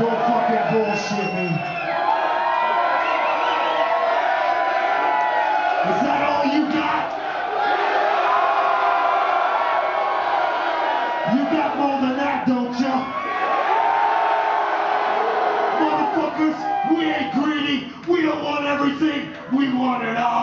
Don't fucking bullshit me. Is that all you got? You got more than that, don't ya? Motherfuckers, we ain't greedy. We don't want everything. We want it all.